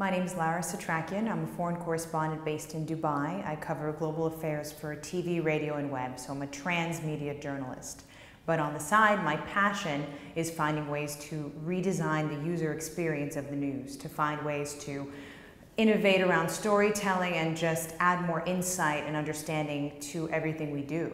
My name is Lara Setrakian. I'm a foreign correspondent based in Dubai. I cover global affairs for TV, radio, and web, so I'm a transmedia journalist. But on the side, my passion is finding ways to redesign the user experience of the news, to find ways to innovate around storytelling and just add more insight and understanding to everything we do.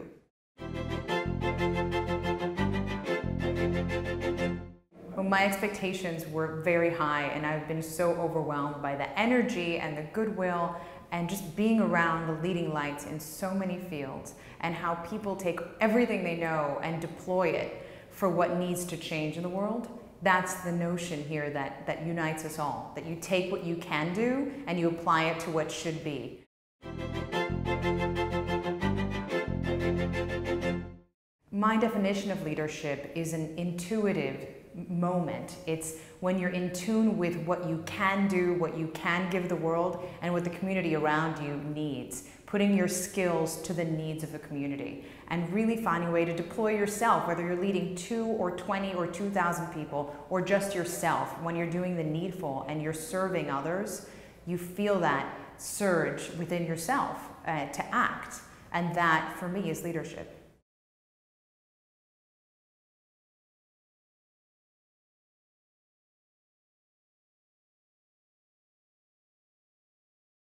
My expectations were very high, and I've been so overwhelmed by the energy and the goodwill and just being around the leading lights in so many fields and how people take everything they know and deploy it for what needs to change in the world. That's the notion here that, that unites us all, that you take what you can do and you apply it to what should be. My definition of leadership is an intuitive moment. It's when you're in tune with what you can do, what you can give the world, and what the community around you needs. Putting your skills to the needs of the community and really finding a way to deploy yourself, whether you're leading two or 20 or 2,000 people or just yourself. When you're doing the needful and you're serving others, you feel that surge within yourself uh, to act. And that, for me, is leadership.